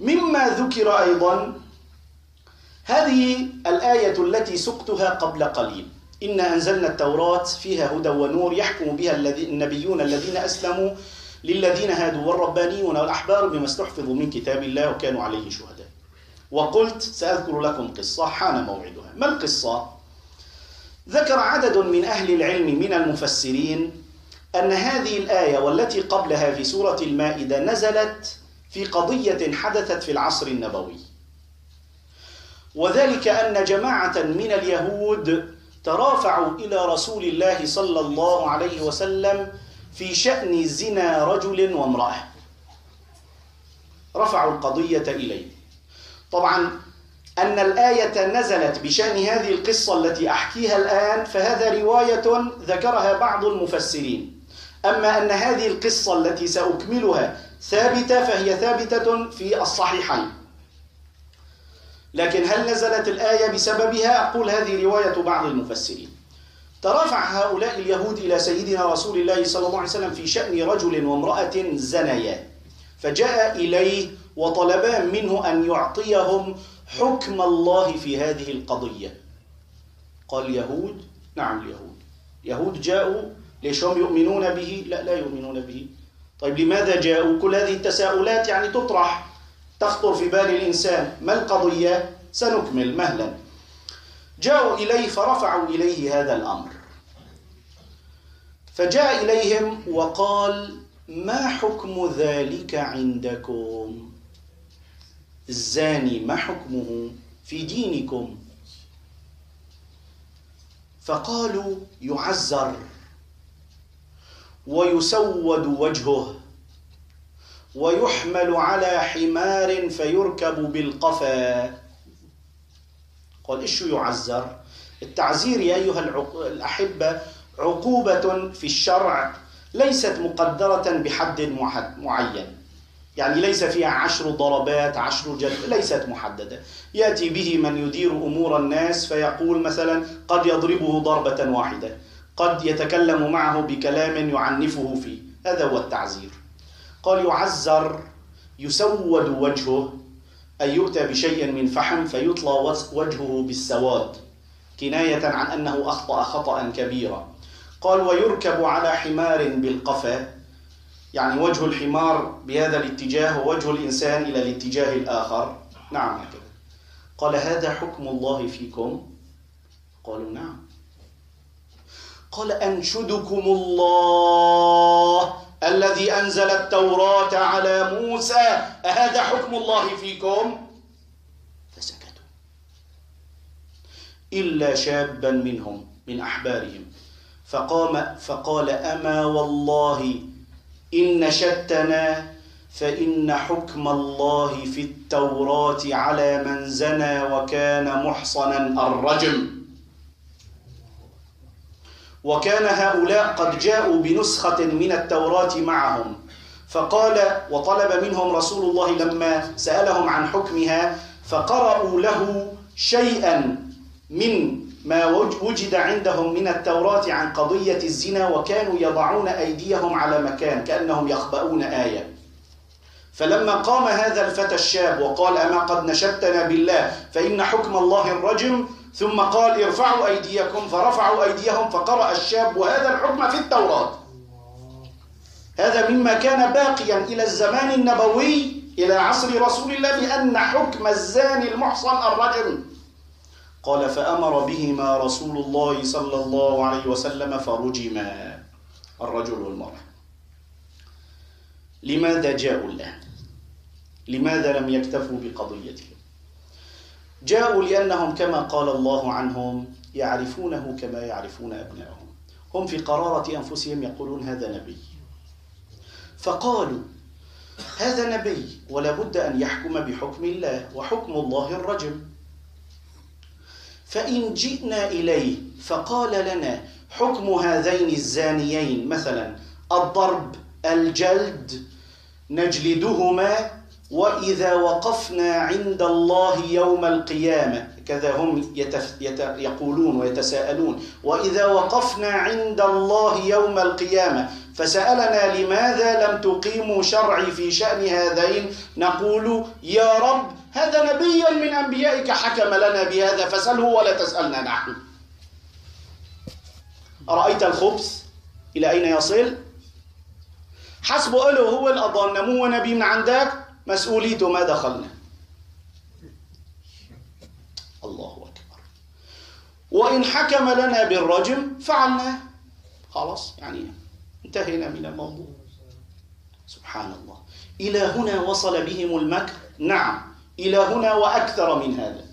مما ذكر أيضا هذه الآية التي سقتها قبل قليل. إنا أنزلنا التوراة فيها هدى ونور يحكم بها النبيون الذين أسلموا للذين هادوا والربانيون والأحبار بما استحفظوا من كتاب الله وكانوا عليه شهداء. وقلت سأذكر لكم قصة حان موعدها. ما القصة؟ ذكر عدد من أهل العلم من المفسرين أن هذه الآية والتي قبلها في سورة المائدة نزلت في قضية حدثت في العصر النبوي. وذلك أن جماعة من اليهود ترافعوا إلى رسول الله صلى الله عليه وسلم في شأن زنا رجل وامرأة. رفعوا القضية إليه. طبعا أن الآية نزلت بشأن هذه القصة التي أحكيها الآن فهذا رواية ذكرها بعض المفسرين. أما أن هذه القصة التي سأكملها ثابتة فهي ثابتة في الصحيحين. لكن هل نزلت الآية بسببها؟ أقول هذه رواية بعض المفسرين. ترافع هؤلاء اليهود إلى سيدنا رسول الله صلى الله عليه وسلم في شأن رجل وامرأة زنيا فجاء إليه وطلبا منه أن يعطيهم حكم الله في هذه القضية. قال اليهود؟ نعم اليهود. يهود جاءوا ليش هم يؤمنون به؟ لا لا يؤمنون به. طيب لماذا جاءوا؟ كل هذه التساؤلات يعني تطرح تخطر في بال الإنسان. ما القضية؟ سنكمل مهلا. جاءوا إليه فرفعوا إليه هذا الأمر. فجاء إليهم وقال ما حكم ذلك عندكم؟ الزاني ما حكمه في دينكم؟ فقالوا يعزر. ويسود وجهه ويحمل على حمار فيركب بالقفا. قال إيش يعزر؟ التعزير يا أيها الأحبة عقوبة في الشرع ليست مقدرة بحد معين. يعني ليس فيها عشر ضربات عشر جلد ليست محددة. يأتي به من يدير أمور الناس فيقول مثلا قد يضربه ضربة واحدة. قد يتكلم معه بكلام يعنفه فيه. هذا هو التعزير قال يعزر يسود وجهه أي يؤتى بشيء من فحم فيطلى وجهه بالسواد كناية عن أنه أخطأ خطأ كبيرا. قال ويركب على حمار بالقفا يعني وجه الحمار بهذا الاتجاه ووجه الإنسان إلى الاتجاه الآخر. نعم هكذا. قال هذا حكم الله فيكم؟ قالوا نعم. قال أنشدكم الله الذي أنزل التوراة على موسى. أهذا حكم الله فيكم؟ فسكتوا. إلا شابا منهم من أحبارهم. فقام فقال أما والله إن نشدتنا فإن حكم الله في التوراة على من زنى وكان محصنا الرجم وكان هؤلاء قد جاءوا بنسخة من التوراة معهم. فقال وطلب منهم رسول الله لما سألهم عن حكمها فقرأوا له شيئا من ما وجد عندهم من التوراة عن قضية الزنا وكانوا يضعون أيديهم على مكان كأنهم يخبؤون آية. فلما قام هذا الفتى الشاب وقال أما قد نشدتنا بالله فإن حكم الله الرجم ثم قال ارفعوا أيديكم فرفعوا أيديهم فقرأ الشاب وهذا الحكم في التوراة. هذا مما كان باقيا إلى الزمان النبوي إلى عصر رسول الله بأن حكم الزاني المحصن الرجم قال فأمر بهما رسول الله صلى الله عليه وسلم فرجما. الرجل والمرأة لماذا جاءوا الآن؟ لماذا لم يكتفوا بقضيتهم؟ جاءوا لأنهم كما قال الله عنهم يعرفونه كما يعرفون أبنائهم. هم في قرارة أنفسهم يقولون هذا نبي. فقالوا هذا نبي ولا بد أن يحكم بحكم الله وحكم الله الرجم فإن جئنا إليه فقال لنا حكم هذين الزانيين مثلا الضرب الجلد نجلدهما وإذا وقفنا عند الله يوم القيامة كذا هم يتف... يت... يقولون ويتساءلون. وإذا وقفنا عند الله يوم القيامة فسألنا لماذا لم تقيموا شرعي في شأن هذين؟ نقول يا رب هذا نبي من أنبيائك حكم لنا بهذا فسأله ولا تسألنا نحن. أرأيت الخبث؟ إلى أين يصل؟ حسبه له هو الأضان مو نبي من عندك؟ مسؤوليته ما دخلنا. الله أكبر. وإن حكم لنا بالرجم فعلناه خلاص يعني انتهينا من الموضوع. سبحان الله. إلى هنا وصل بهم المكر؟ نعم. إلى هنا وأكثر من هذا.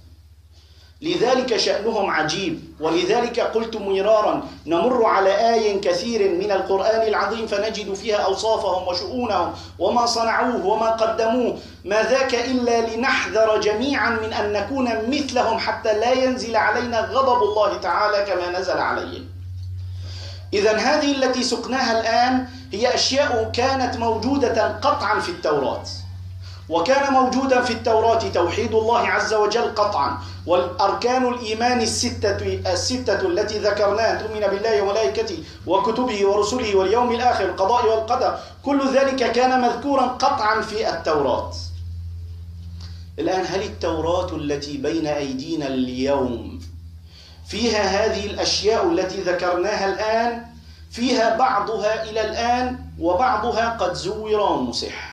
لذلك شأنهم عجيب. ولذلك قلت مرارا نمر على آي كثير من القرآن العظيم فنجد فيها أوصافهم وشؤونهم وما صنعوه وما قدموه. ما ذاك إلا لنحذر جميعا من أن نكون مثلهم حتى لا ينزل علينا غضب الله تعالى كما نزل عليهم. إذا هذه التي سقناها الآن هي أشياء كانت موجودة قطعا في التوراة. وكان موجودا في التوراة توحيد الله عز وجل قطعا والأركان الإيمان الستة, الستة التي ذكرناها تؤمن بالله وملائكته وكتبه ورسله واليوم الآخر القضاء والقدر كل ذلك كان مذكورا قطعا في التوراة. الآن هل التوراة التي بين أيدينا اليوم فيها هذه الأشياء التي ذكرناها الآن؟ فيها بعضها إلى الآن وبعضها قد زور ومسح.